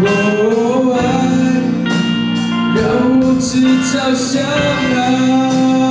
喔爱让我自找伤害